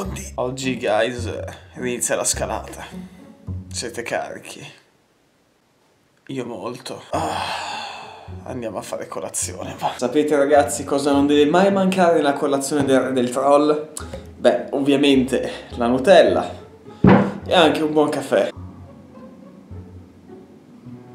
Dì. Oggi, guys, inizia la scalata. Siete carichi? Io molto. Ah, andiamo a fare colazione, va. Sapete ragazzi cosa non deve mai mancare nella colazione del, del troll? Beh, ovviamente la Nutella e anche un buon caffè.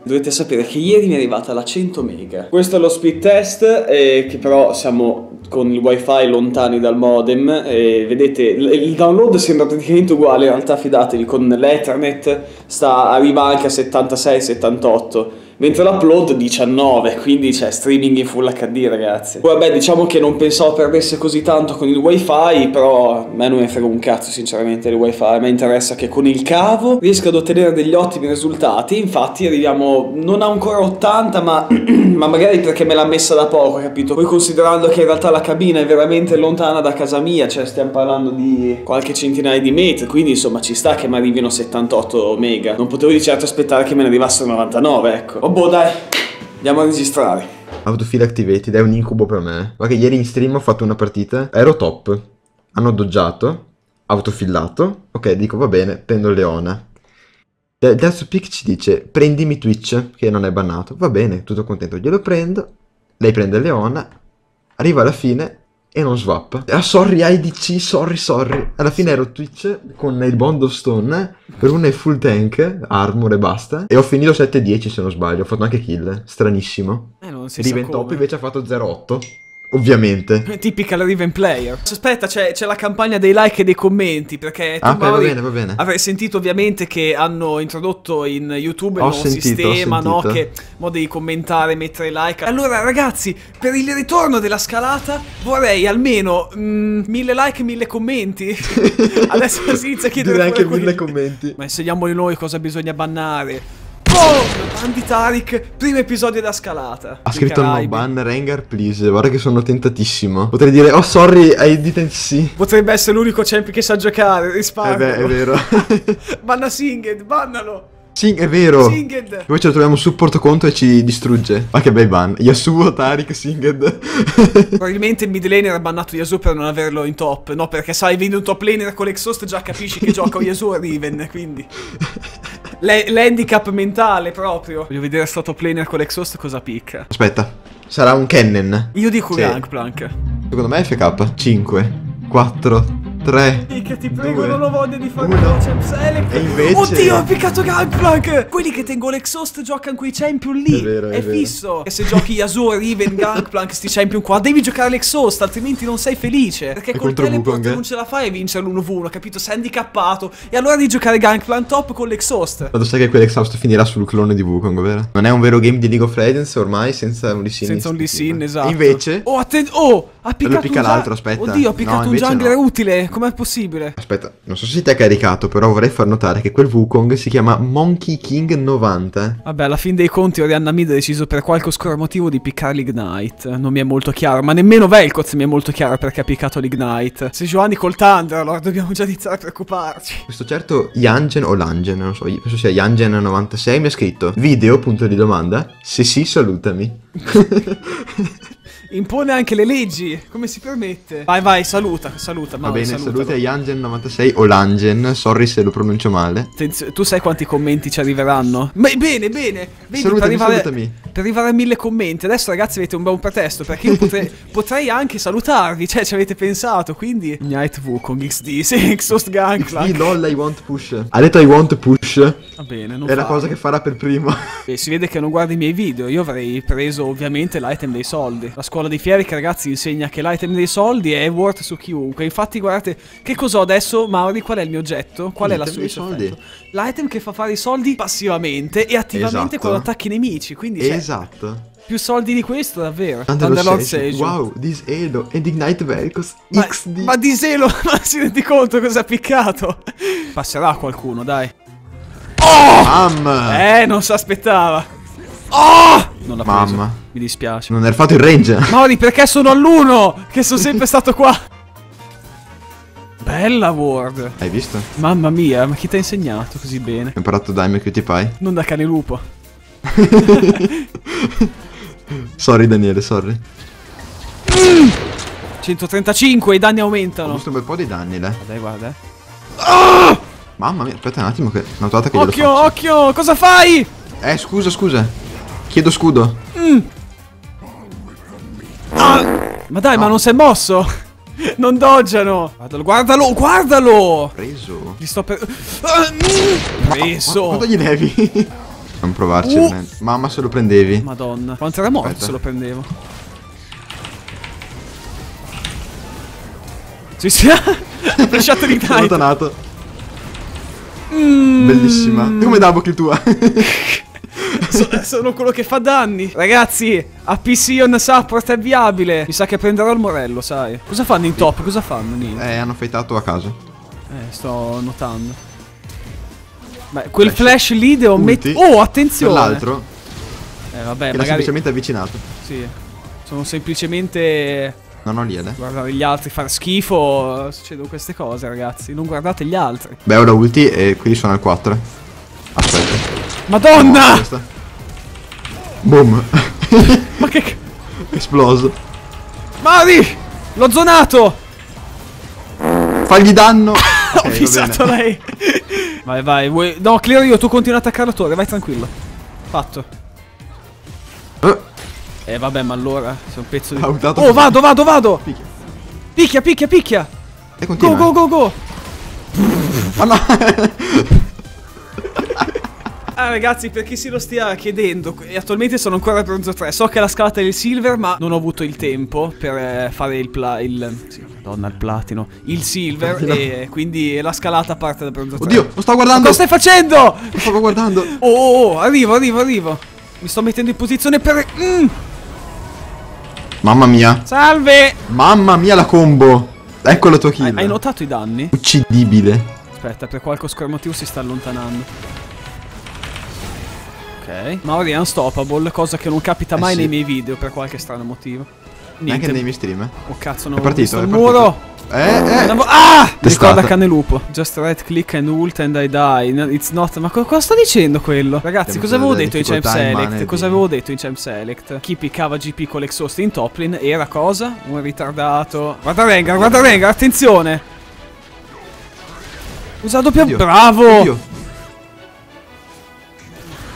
Dovete sapere che ieri mi è arrivata la 100 mega. Questo è lo speed test, eh, che però siamo con il wifi lontani dal modem. E vedete, il, il download sembra praticamente uguale, in realtà fidatevi, con l'Ethernet sta, arriva anche a 76-78 mentre l'upload 19, quindi c'è streaming in full HD ragazzi. Vabbè diciamo che non pensavo perdesse così tanto con il wifi, però a me non mi frega un cazzo sinceramente il wifi, a me interessa che con il cavo riesca ad ottenere degli ottimi risultati, infatti arriviamo non ancora 80 ma, ma magari perché me l'ha messa da poco, capito? Poi considerando che in realtà la cabina è veramente lontana da casa mia, cioè stiamo parlando di qualche centinaia di metri, quindi insomma ci sta che mi arrivino 78 mega, non potevo di certo aspettare che me ne arrivassero 99, ecco. Oh boh dai, andiamo a registrare. Autofill Activated è un incubo per me. Guarda che ieri in stream ho fatto una partita, ero top. Hanno doggiato, autofillato. Ok, dico va bene, prendo Leona. Il terzo pick ci dice prendimi Twitch, che non è bannato. Va bene, tutto contento, glielo prendo. Lei prende Leona. Arriva alla fine e non swap. Ah, sorry IDC, sorry, sorry. Alla fine ero Twitch con il Bond of Stone per una full tank, armor e basta. E ho finito 7-10 se non sbaglio, ho fatto anche kill. Stranissimo. Eh, non si Riven top invece ha fatto 0-8. Ovviamente. Typical Riven player. Aspetta, c'è, c'è, la campagna dei like e dei commenti. Perché ah, ok, va bene, va bene. Avrei sentito ovviamente che hanno introdotto in YouTube il nuovo sentito, sistema, no? Che modo di commentare, mettere like. Allora, ragazzi, per il ritorno della scalata vorrei almeno mm, mille like e mille commenti. Adesso si inizia a chiedere. Direi anche mille commenti. Ma insegniamoli noi cosa bisogna bannare. Oh! Bandi Tarik, primo episodio da scalata. Ha scritto no ban Rengar please, guarda che sono tentatissimo. Potrei dire oh sorry, hai did sì. Potrebbe essere l'unico champion che sa giocare, risparmio. Eh beh, è vero. Banna Singed, bannalo. Sì, è vero. Singed. Poi ce lo troviamo support contro e ci distrugge. Ma che bei ban. Yasuo, Tarik, Singed. Probabilmente il mid laner ha bannato Yasuo per non averlo in top. No, perché sai, vedi un top laner con l'exhaust già capisci che gioca Yasuo a Riven, quindi... L'handicap mentale proprio. Voglio vedere sto top laner con l'exhaust cosa picca. Aspetta, sarà un Kennen. Io dico sì. Gangplank. Secondo me è FK. 5, 4, 3 Che ti prego due, non ho voglia di fare uno. champ select E invece? Oddio ho piccato Gangplank Quelli che tengo l'exhaust giocano quei champion lì. È vero È, è fisso. E se giochi Yasuo, Riven, Gangplank Sti champion qua Devi giocare l'exhaust Altrimenti non sei felice. Perché col teleport non ce la fai a vincere l'1v1 Capito? Sei handicappato. E allora devi giocare Gangplank top con l'exhaust. Ma tu sai che quell'exhaust finirà sul clone di Wukong vero? Non è un vero game di League of Legends ormai Senza un Lee Sin Senza un Lee Sin esatto. E invece? Oh attenzione Oh ha piccato picca l'altro, aspetta. Oddio, ha piccato no, un jungler no. utile. Com'è possibile? Aspetta, non so se ti ha caricato, però vorrei far notare che quel Wukong si chiama Monkey King 90. Vabbè, alla fin dei conti Orianna Mid ha deciso per qualche oscuro motivo di piccare l'Ignite. Non mi è molto chiaro, ma nemmeno Velkoz mi è molto chiaro perché ha piccato l'Ignite. Se Giovanni col Thunder, allora dobbiamo già iniziare a preoccuparci. Questo certo Yangen o Langen, non so, penso sia Yangen96, mi ha scritto video, punto di domanda, se sì salutami. Impone anche le leggi. Come si permette? Vai, vai, saluta, saluta. Va bene, saluta Yangen96 o Langen. Sorry se lo pronuncio male. Attenzione, tu sai quanti commenti ci arriveranno? Ma bene, bene. Vedi, salutami, per arrivare, salutami. Per arrivare a mille commenti. Adesso, ragazzi, avete un buon pretesto. Perché io potrei, potrei anche salutarvi. Cioè, ci avete pensato. Quindi, Night V con XD. Sì, Exhaust. Sì, lol, I want push. Ha detto I want push. Va bene, non È la cosa che farà per primo. Beh, si vede che non guarda i miei video. Io avrei preso, ovviamente, l'item dei soldi. La scuola di Fieric, ragazzi, insegna che l'item dei soldi è worth su chiunque. Infatti, guardate, che cos'ho adesso, Mauri? Qual è il mio oggetto? Qual è la sua soldi? L'item che fa fare i soldi passivamente e attivamente esatto. quando attacchi i nemici. Quindi, cioè, esatto. Più soldi di questo, davvero. Thunderlord Sage. Wow, Diselo and Ignite Velcos XD. Ma Diselo, ma si rendi conto cosa ha piccato? Passerà qualcuno, dai. Oh! Mamma! Eh, non si aspettava. Oh! Non l'ha Mamma. Preso. Mi dispiace. Non hai fatto il range. Mori, perché sono all'uno? Che sono sempre stato qua. Bella Ward. Hai visto? Mamma mia, ma chi ti ha insegnato così bene? Ho imparato Daime Cutie Pie. Non da cane lupo. sorry Daniele, sorry. Mm! 135, i danni Ho aumentano. visto un bel po' di danni, le. Dai, guarda. eh. Mamma mia, aspetta un attimo che notate che Occhio, occhio, cosa fai? Eh, scusa, scusa. Chiedo scudo. Ma dai, ma non si è mosso. Non doggiano. Guardalo, guardalo, guardalo. Preso. Gli sto per... Ah, mm, Preso. Quanto gli devi? non provarci, Uh. Mamma se lo prendevi. Madonna. Quanto era morto Aspetta. se lo prendevo. Sì, sì. Ha lasciato di Sono allontanato. Mm. Bellissima. Come double kill tua? So- sono quello che fa danni. Ragazzi, APC on support è viabile. Mi sa che prenderò il morello, sai. Cosa fanno in top? Cosa fanno? Niente. eh, hanno fightato a caso. Eh, sto notando. Beh, quel Flash. flash lì devo mettere. Oh, attenzione! Quell'altro Eh, vabbè, che magari. semplicemente avvicinato. Sì. Sono semplicemente. Non ho liele. Guardare gli altri fare schifo. Succedono queste cose, ragazzi. Non guardate gli altri. Beh, ora ulti e quelli sono al 4. Aspetta. Madonna! No. Boom. Ma che. Esploso. Mari! L'ho zonato! Fagli danno. Ho Ok, va fissato lei. vai, vai. Vuoi... No, clear io. Tu continui ad attaccare la torre. Vai tranquillo. Fatto. Eh, Eh, vabbè, ma allora. Sei un pezzo di. Oh, così. vado, vado, vado! Picchia. Picchia, picchia, picchia! E Go, continua. go, go, go! Ah no. Ah ragazzi, per chi si lo stia chiedendo, attualmente sono ancora a bronzo 3. So che la scalata è il silver, ma non ho avuto il tempo per eh, fare il pla- il sì, madonna, il platino, il silver Platino. e quindi la scalata parte da bronzo 3. Oddio, lo sto guardando. Cosa stai facendo? Lo stavo guardando. Oh, oh, oh, arrivo, arrivo, arrivo. Mi sto mettendo in posizione per Mm, Mamma mia. salve! Mamma mia la combo. Ecco la tua Hai, kill. hai notato i danni? Uccidibile. Aspetta, per qualche oscuro motivo si sta allontanando. Ok. Maori è unstoppable, cosa che non capita Eh mai sì. nei miei video per qualche strano motivo. Neanche Niente. nei miei stream. Oh cazzo, non È ho partito, visto il muro. Eh, eh. Ah! Ricorda Canelupo. Just right click and ult and I die. It's not. Ma co- cosa sta dicendo quello? Ragazzi, Tempo cosa avevo detto in Champ Select? Cosa avevo detto in Champ Select? Chi piccava GP con l'exhaust in top lane era cosa? Un ritardato. Guarda Rengar, guarda Rengar, attenzione. Usa doppia. Bravo! Oddio.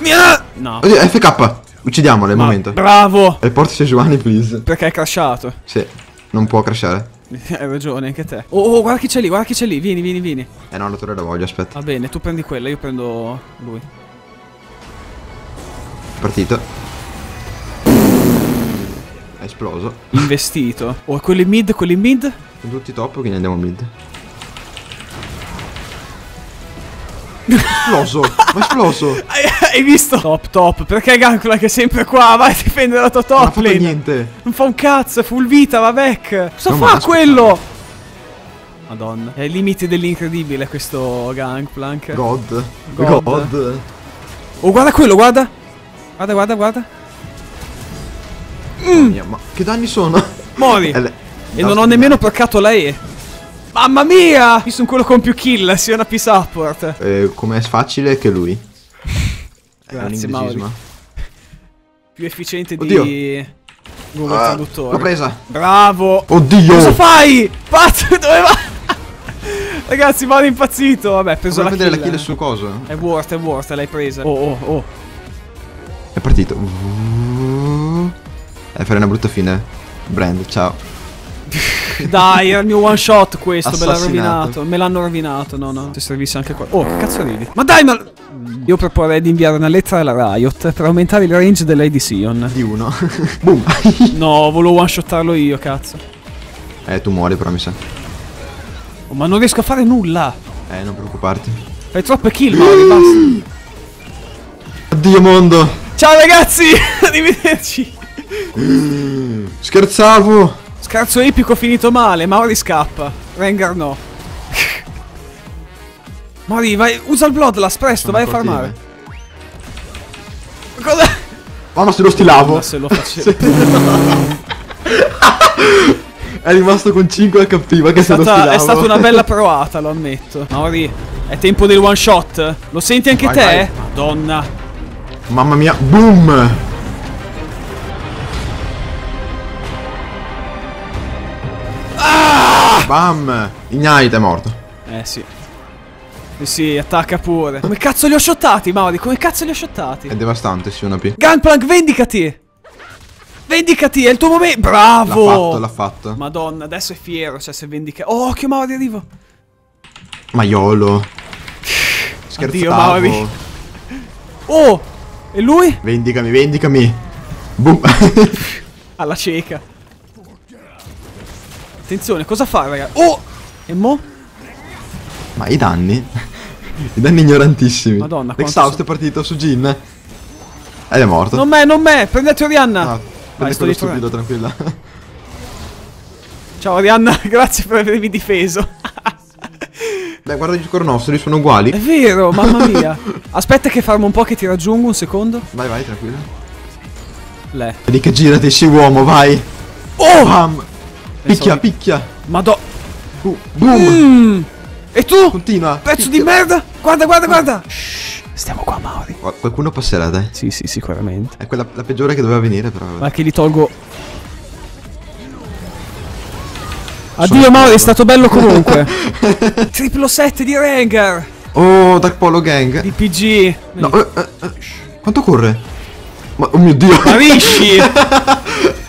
Mia! No. Oddio, FK. Uccidiamolo, è il Ma momento. Bravo! Report Sejuani, please. Perché è crashato. Sì, non può crashare. Hai ragione, anche te. Oh, oh, guarda chi c'è lì, guarda chi c'è lì. Vieni, vieni, vieni. Eh no, la torre la voglio, aspetta. Va bene, tu prendi quella, io prendo lui. Partito. È esploso. Investito. Oh, quelli mid, quelli mid? Sono tutti top, quindi andiamo mid. Esploso! Ma esploso! Hai, hai visto? Top, top. Perché Gankula che è sempre qua? Vai a difendere la tua Non top fatto lane. niente! Non fa un cazzo, è full vita, va back. Cosa Non fa quello? Madonna. È ai limiti dell'incredibile questo Gangplank. God. God. God. Oh, guarda quello, guarda. Guarda, guarda, guarda. Mamma mia, ma che danni sono? Mori. Eh, E no, non ho nemmeno placcato la E. Mamma mia! Io sono quello con più kill, sia una P-support. Eh, com'è facile che lui. È un Grazie, inglesismo. Più efficiente Oddio. di Google Ah, Traduttore. L'ho presa. Bravo! Oddio! Cosa fai? Pazzo, dove va? Ragazzi, vado impazzito. Vabbè, ho preso Vorrei la vedere kill. la kill sul coso. È worth, è worth, l'hai presa. Oh, oh, oh. È partito. Eh, fare una brutta fine. Brand, ciao. Dai, era il mio one shot questo, me l'ha Assassinato. rovinato. Me l'hanno rovinato, no, no. Se servisse anche qua. Oh, che cazzo arrivi? Ma dai, ma... Io proporrei di inviare una lettera alla Riot per aumentare il range dell'AD Sion. Di uno. Boom. No, volevo one shottarlo io, cazzo. eh, tu muori però mi sa. Oh, ma non riesco a fare nulla. Eh, non preoccuparti. Fai troppe kill, Mauri, basta. Addio mondo. Ciao ragazzi, arrivederci. Scherzavo. Scarso epico finito male, Mauri scappa. Rengar no. Mauri, vai, usa il Bloodlust, presto, Sono vai a farmare. Cosa? Mamma se lo stilavo. Ma se lo facevo. È rimasto con 5 HP, ma che È se lo stata, stilavo. è stata una bella provata, lo ammetto. Mauri, è tempo del one shot. Lo senti anche Vai, te? vai. Madonna. Mamma mia, boom. Bam! Ignite è morto. Eh sì. Sì, sì, attacca pure. Come cazzo li ho shottati, Mauri? Come cazzo li ho shottati? È devastante, sì, una P. Gunplank, vendicati! Vendicati, è il tuo momento. L'ha Bravo! fatto, l'ha fatto. Madonna, adesso è fiero, cioè se vendica. Oh, occhio Mauri, arrivo. Maiolo. Scherzavo. Mauri. Oh! E lui? Vendicami, vendicami. Boom. Alla cieca. Attenzione, cosa fa, raga? Oh! E mo? Ma i danni? I danni ignorantissimi. Madonna, quanto L'exhaust so- è partito su Jin. Ed è morto. Non me, non me! Prendete Orianna! Ah, Vai, sto stupido, tranquilla. Ciao Orianna, grazie per avermi difeso. Dai, guarda gli score nostri, sono uguali. È vero, mamma mia. Aspetta che farmo un po' che ti raggiungo, un secondo. Vai, vai, tranquilla. Le. Vedi che girati, sci uomo, vai. Oh! Bam. Picchia, so- picchia. Madò. Uh, boom. Mm. E tu? Continua. Pezzo di picchia. merda! Guarda, guarda, guarda! Shh, stiamo qua, Mauri. Qua- Qualcuno passerà, dai. Sì, sì, sicuramente. È quella la peggiore che doveva venire, però. Ma che li tolgo. Addio Mauri, è stato bello comunque. Triplo 7 di Rengar. Oh, Dark Polo Gang. Di PG. No, eh, eh. Quanto corre? Ma, oh mio dio. Sparisci!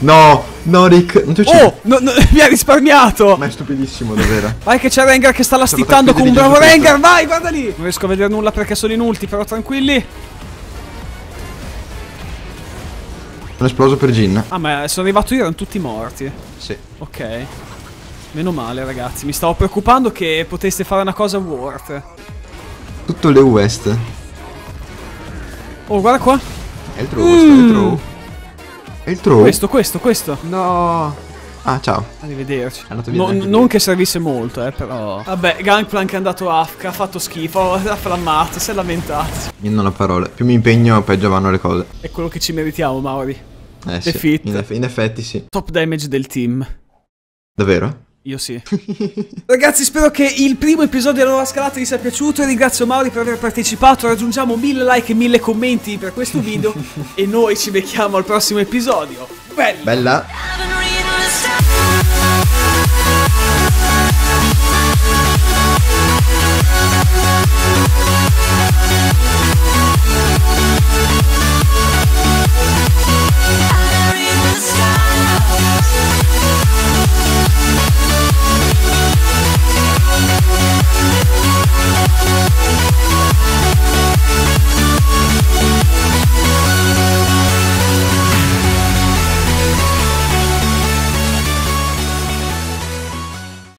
No, no, Rick. Non ti uccido. Oh, no, no, mi ha risparmiato. Ma è stupidissimo, davvero. Vai che c'è Rengar che sta lastittando come un bravo Rengar, vai, guarda lì! Non riesco a vedere nulla perché sono in ulti, però tranquilli. Sono esploso per Jin. Ah, ma sono arrivato io, erano tutti morti. Sì. Ok. Meno male, ragazzi. Mi stavo preoccupando che poteste fare una cosa worth. Tutto le West. Oh, guarda qua. È il throw, questo, è il throw. È il throw. Questo, questo, questo. No. Ah, ciao. Arrivederci. No- non che servisse molto, eh, però. Vabbè, Gangplank è andato AFK, ha fatto schifo, ha flammato, si è lamentato. Io non ho parole. Più mi impegno, peggio vanno le cose. È quello che ci meritiamo, Mauri. Eh sì. Defeat. In, eff- in effetti sì. Top damage del team. Davvero? Io sì. Ragazzi, spero che il primo episodio della nuova scalata vi sia piaciuto. Ringrazio Mauri per aver partecipato. Raggiungiamo mille like e mille commenti per questo video. e noi ci becchiamo al prossimo episodio. Bello. Bella. Bella.